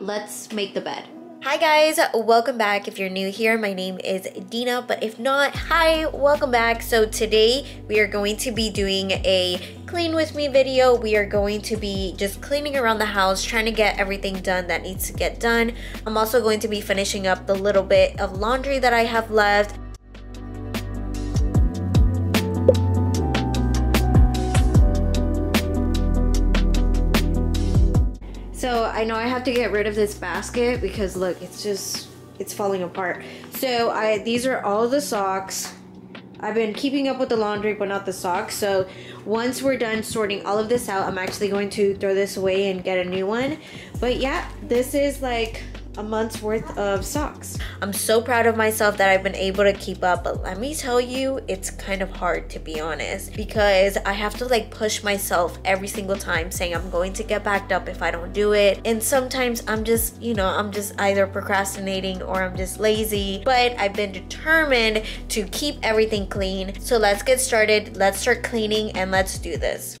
let's make the bed. Hi guys, welcome back. If you're new here, my name is Dina, but if not, hi, welcome back. So today we are going to be doing a clean with me video. We are going to be just cleaning around the house, trying to get everything done that needs to get done. I'm also going to be finishing up the little bit of laundry that I have left. So I know I have to get rid of this basket because look, it's just, it's falling apart. So I these are all the socks. I've been keeping up with the laundry, but not the socks. So once we're done sorting all of this out, I'm actually going to throw this away and get a new one. But yeah, this is like a month's worth of socks. I'm so proud of myself that I've been able to keep up, but let me tell you, it's kind of hard to be honest because I have to like push myself every single time saying I'm going to get backed up if I don't do it. And sometimes I'm just, you know, I'm just either procrastinating or I'm just lazy, but I've been determined to keep everything clean. So let's get started. Let's start cleaning and let's do this.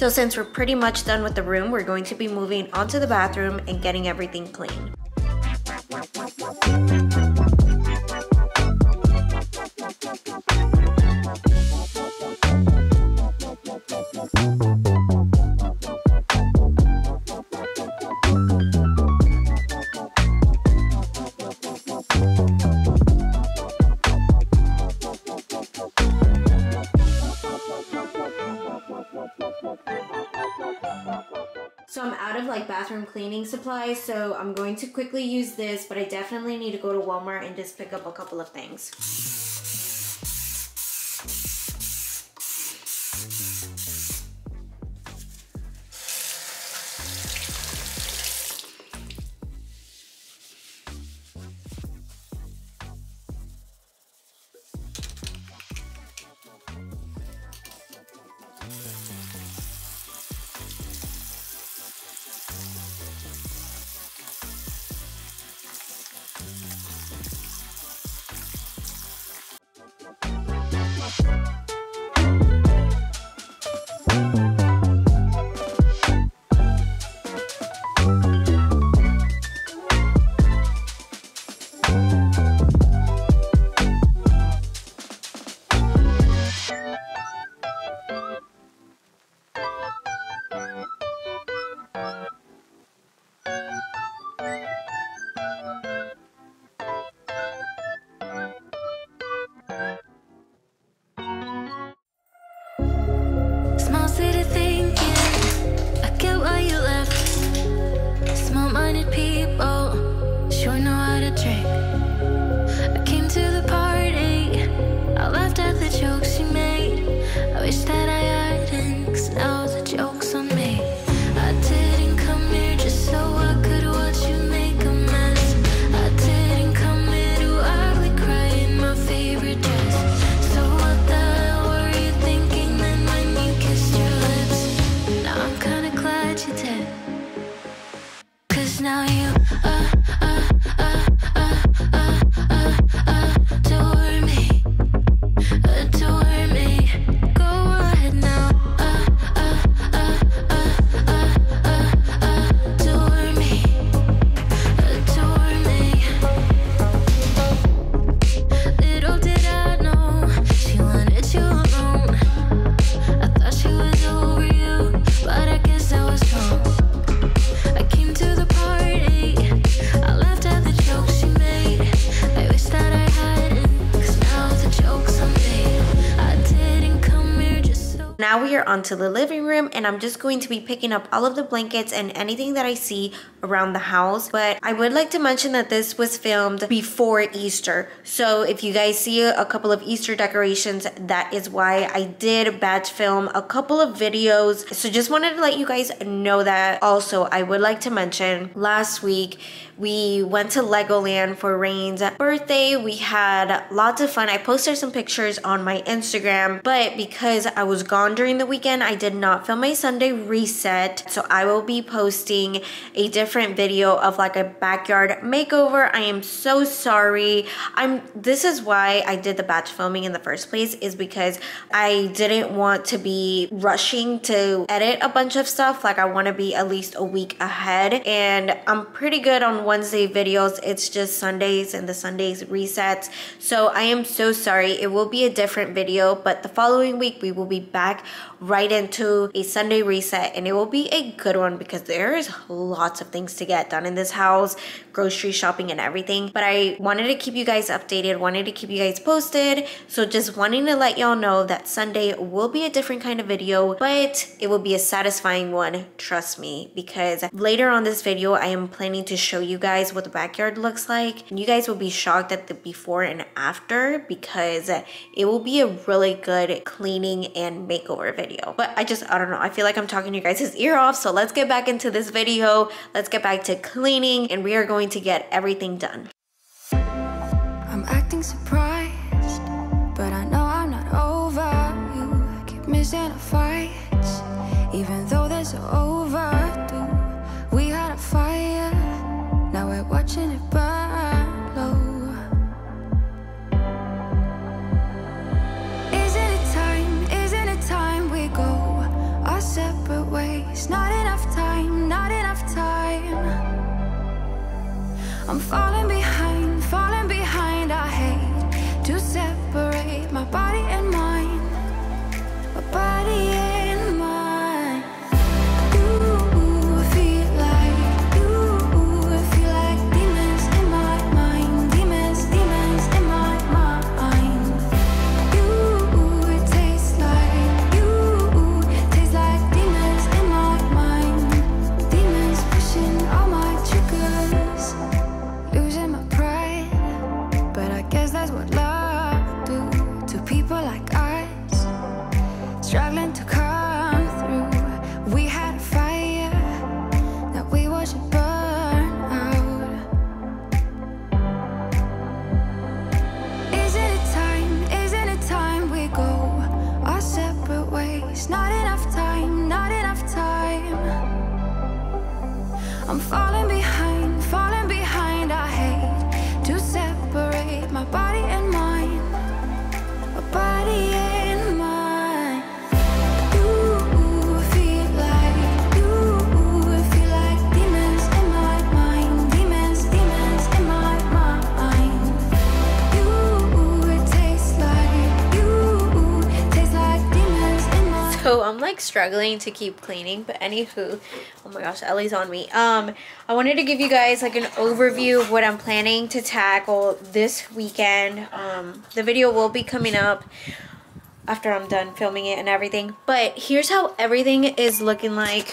So since we're pretty much done with the room, we're going to be moving onto the bathroom and getting everything clean. Cleaning supplies, so I'm going to quickly use this, but I definitely need to go to Walmart and just pick up a couple of things. Onto the living room and I'm just going to be picking up all of the blankets and anything that I see around the house. But I would like to mention that this was filmed before Easter. So if you guys see a couple of Easter decorations, that is why I did batch film a couple of videos. So just wanted to let you guys know that. Also, I would like to mention last week we went to Legoland for Rain's birthday. We had lots of fun. I posted some pictures on my Instagram, but because I was gone during the weekend, I did not film my Sunday reset. So I will be posting a different video of like a backyard makeover. I am so sorry. I'm this is why I did the batch filming in the first place is because I didn't want to be rushing to edit a bunch of stuff. Like I want to be at least a week ahead and I'm pretty good on Wednesday videos. It's just Sundays and the Sundays resets. So I am so sorry. It will be a different video, but the following week we will be back right into a Sunday reset and it will be a good one because there is lots of things to get done in this house, grocery shopping and everything. But I wanted to keep you guys updated, wanted to keep you guys posted. So just wanting to let y'all know that Sunday will be a different kind of video, but it will be a satisfying one, trust me, because later on this video, I am planning to show you guys what the backyard looks like. And you guys will be shocked at the before and after because it will be a really good cleaning and makeover video. But I just, don't know. I feel like I'm talking you guys' ear off. So let's get back into this video. Let's get back to cleaning and we are going to get everything done. I'm acting surprised, but I know I'm not over you. Keep missing fights, even though they're so overdue. We had a fire, now we're watching it I'm falling behind, like struggling to keep cleaning, but anywho, oh my gosh, Ellie's on me. Um, I wanted to give you guys like an overview of what I'm planning to tackle this weekend. Um, the video will be coming up after I'm done filming it and everything. But here's how everything is looking like.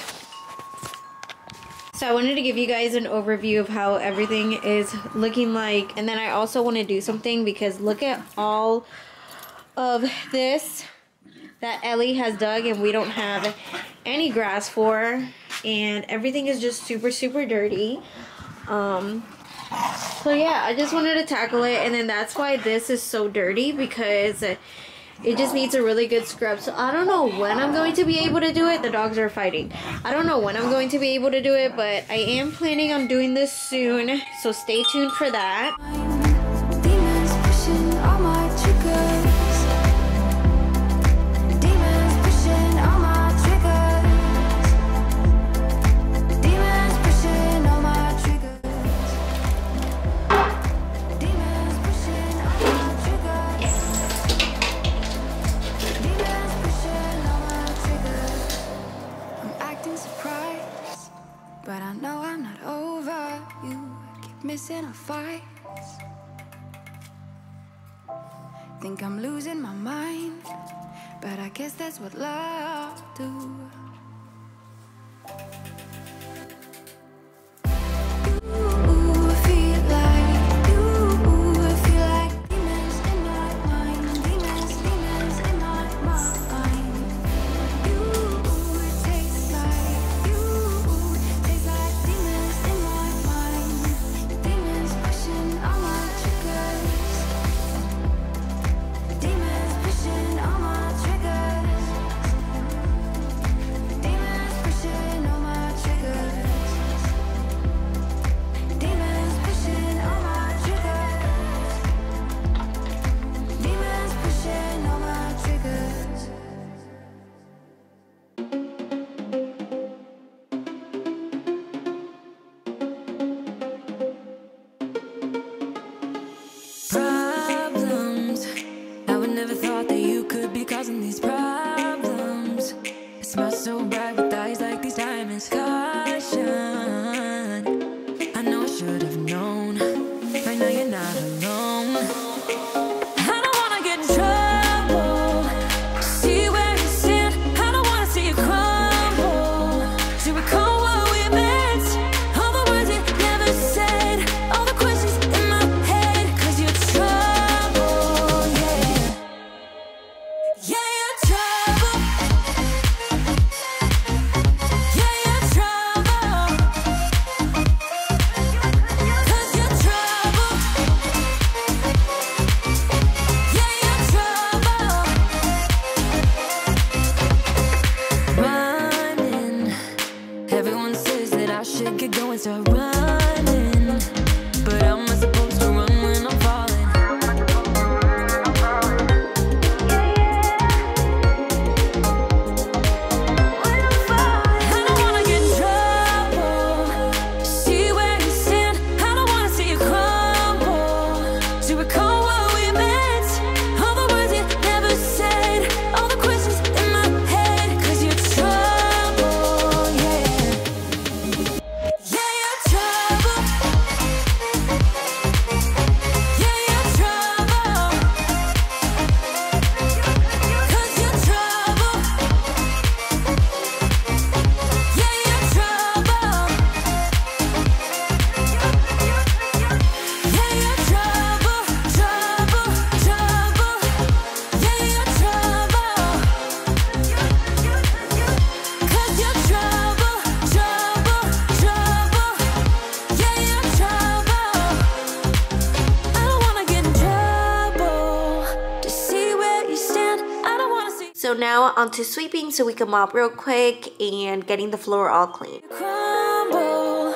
So I wanted to give you guys an overview of how everything is looking like. And then I also want to do something because look at all of this that Ellie has dug and we don't have any grass for. And everything is just super, super dirty. Um, so yeah, I just wanted to tackle it. And then that's why this is so dirty because it just needs a really good scrub. So I don't know when I'm going to be able to do it. The dogs are fighting. I don't know when I'm going to be able to do it, but I am planning on doing this soon. So stay tuned for that. So now onto sweeping so we can mop real quick and getting the floor all clean. Crumble,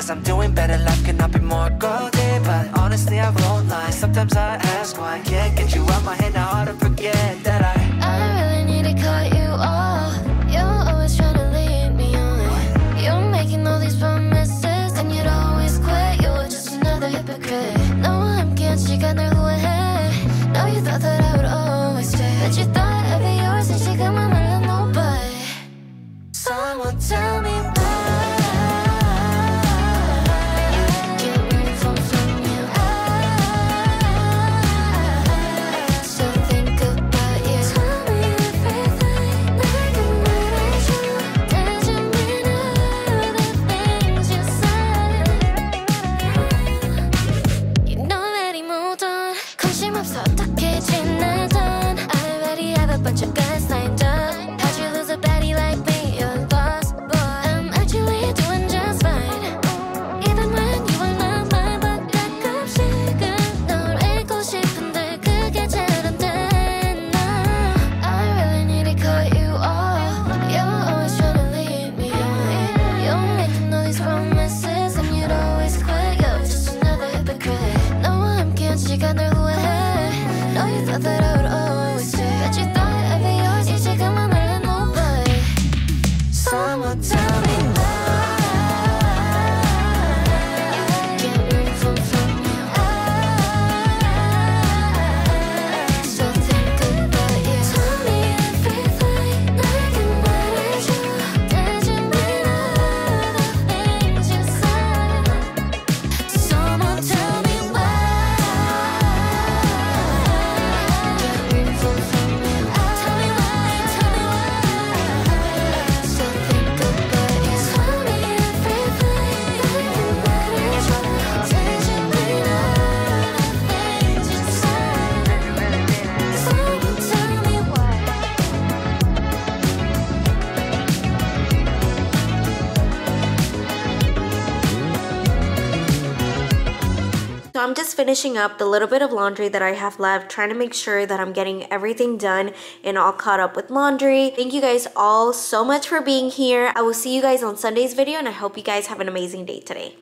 Cause I'm doing better, life cannot be more golden. But honestly I won't lie, sometimes I ask why. Can't get you out my head, now hard to forget that I I'm just finishing up the little bit of laundry that I have left, trying to make sure that I'm getting everything done and all caught up with laundry. Thank you guys all so much for being here. I will see you guys on Sunday's video and I hope you guys have an amazing day today.